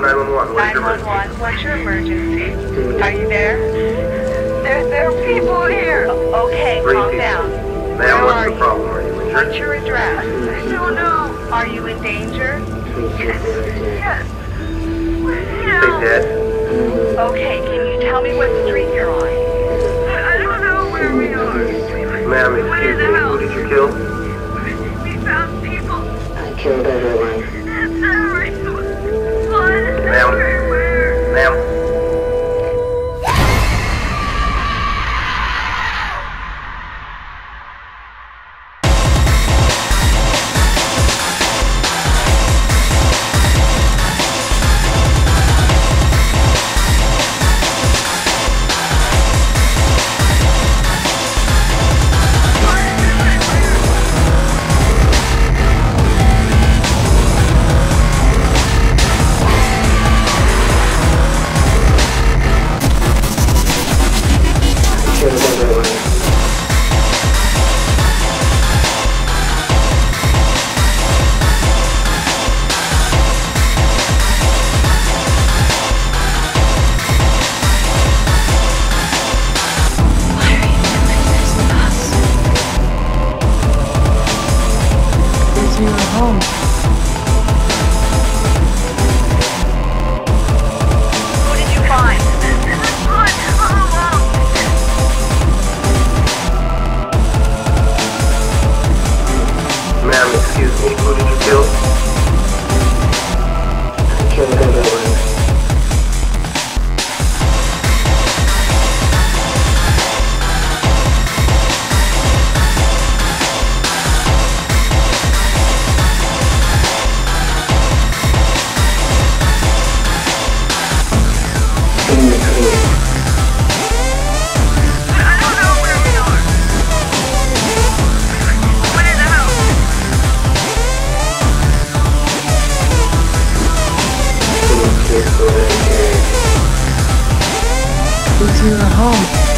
911, what is your emergency? 911, what's your emergency? Are you there? There, there are people here. Okay, Three calm people. down. Ma'am, Where what's are the you? problem? Are you What's injured? your address? I don't know. Are you in danger? Yes. Stay dead. Okay, can you tell me what street you're on? I don't know where we are. Ma'am, excuse me, who did you kill? We found people. I killed everyone. Home. Ahead. Your home.